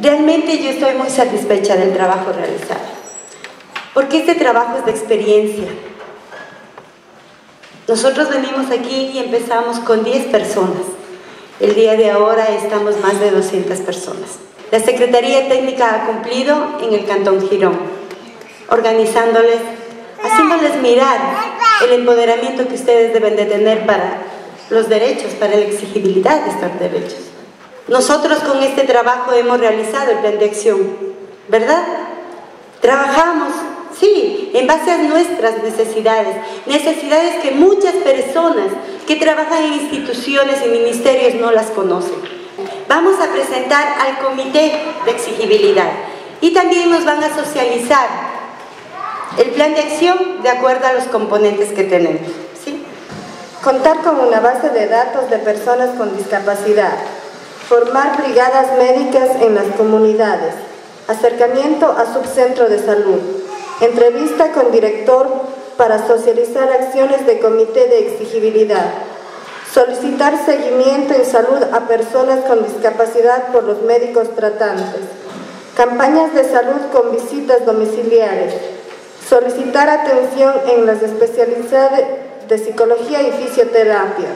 Realmente yo estoy muy satisfecha del trabajo realizado, porque este trabajo es de experiencia. Nosotros venimos aquí y empezamos con 10 personas. El día de ahora estamos más de 200 personas. La Secretaría Técnica ha cumplido en el Cantón Girón, organizándoles, haciéndoles mirar el empoderamiento que ustedes deben de tener para los derechos, para la exigibilidad de estos derechos. Nosotros con este trabajo hemos realizado el plan de acción, ¿verdad? Trabajamos, sí, en base a nuestras necesidades, necesidades que muchas personas que trabajan en instituciones y ministerios no las conocen. Vamos a presentar al comité de exigibilidad y también nos van a socializar el plan de acción de acuerdo a los componentes que tenemos. ¿sí? Contar con una base de datos de personas con discapacidad, formar brigadas médicas en las comunidades, acercamiento a subcentro de salud, entrevista con director para socializar acciones de comité de exigibilidad, solicitar seguimiento en salud a personas con discapacidad por los médicos tratantes, campañas de salud con visitas domiciliares, solicitar atención en las especialidades de psicología y fisioterapia,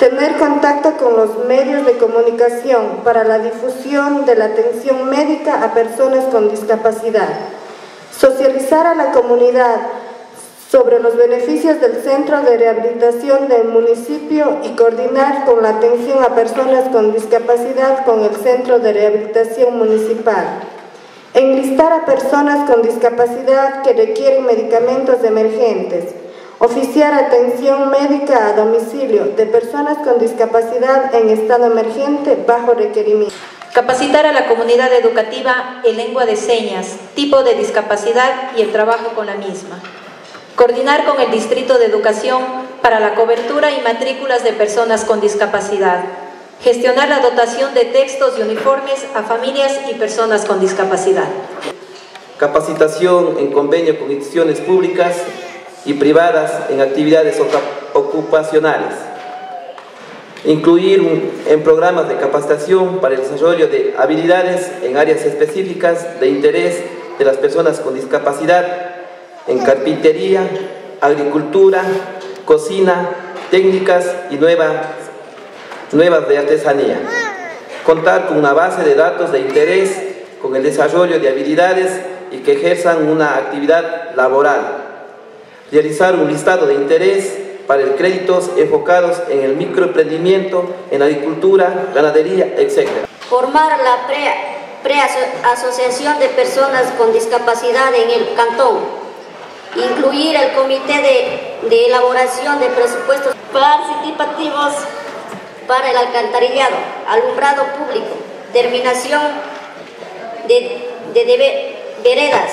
Tener contacto con los medios de comunicación para la difusión de la atención médica a personas con discapacidad. Socializar a la comunidad sobre los beneficios del centro de rehabilitación del municipio y coordinar con la atención a personas con discapacidad con el centro de rehabilitación municipal. Enlistar a personas con discapacidad que requieren medicamentos emergentes Oficiar atención médica a domicilio de personas con discapacidad en estado emergente bajo requerimiento. Capacitar a la comunidad educativa en lengua de señas, tipo de discapacidad y el trabajo con la misma. Coordinar con el Distrito de Educación para la cobertura y matrículas de personas con discapacidad. Gestionar la dotación de textos y uniformes a familias y personas con discapacidad. Capacitación en convenio con instituciones públicas y privadas en actividades ocupacionales. Incluir en programas de capacitación para el desarrollo de habilidades en áreas específicas de interés de las personas con discapacidad en carpintería, agricultura, cocina, técnicas y nuevas, nuevas de artesanía. Contar con una base de datos de interés con el desarrollo de habilidades y que ejerzan una actividad laboral realizar un listado de interés para el créditos enfocados en el microemprendimiento, en agricultura, ganadería, etc. Formar la pre-asociación de personas con discapacidad en el cantón. Incluir el comité de, de elaboración de presupuestos participativos para el alcantarillado, alumbrado público, terminación de, de veredas,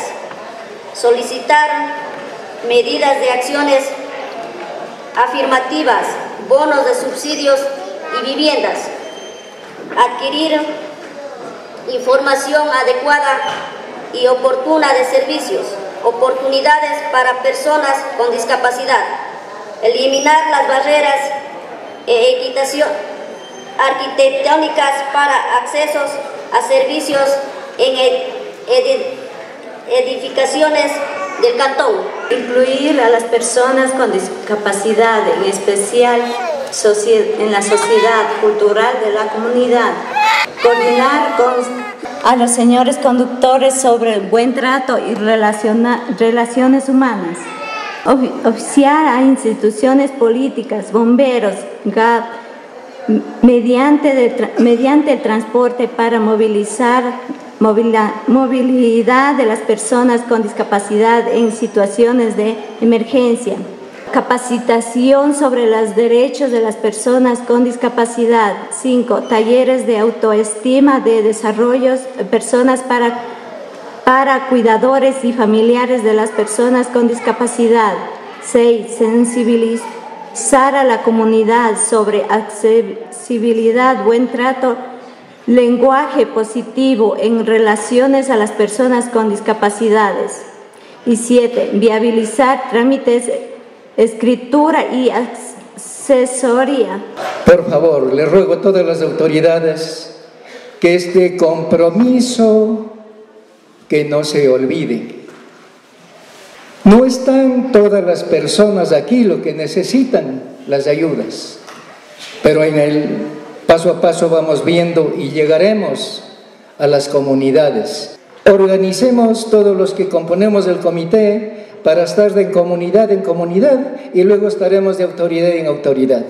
solicitar medidas de acciones afirmativas, bonos de subsidios y viviendas, adquirir información adecuada y oportuna de servicios, oportunidades para personas con discapacidad, eliminar las barreras e equitación arquitectónicas para accesos a servicios en edificaciones del cantón. Incluir a las personas con discapacidad, en especial en la sociedad cultural de la comunidad. Coordinar con a los señores conductores sobre el buen trato y relaciones humanas. Oficiar a instituciones políticas, bomberos, GAP, mediante, mediante el transporte para movilizar movilidad de las personas con discapacidad en situaciones de emergencia, capacitación sobre los derechos de las personas con discapacidad, 5. Talleres de autoestima, de desarrollo, personas para, para cuidadores y familiares de las personas con discapacidad, 6. Sensibilizar a la comunidad sobre accesibilidad, buen trato, lenguaje positivo en relaciones a las personas con discapacidades. Y siete, viabilizar trámites, escritura y asesoría. Por favor, le ruego a todas las autoridades que este compromiso que no se olvide. No están todas las personas aquí lo que necesitan las ayudas, pero en el paso a paso vamos viendo y llegaremos a las comunidades. Organicemos todos los que componemos el comité para estar de comunidad en comunidad y luego estaremos de autoridad en autoridad.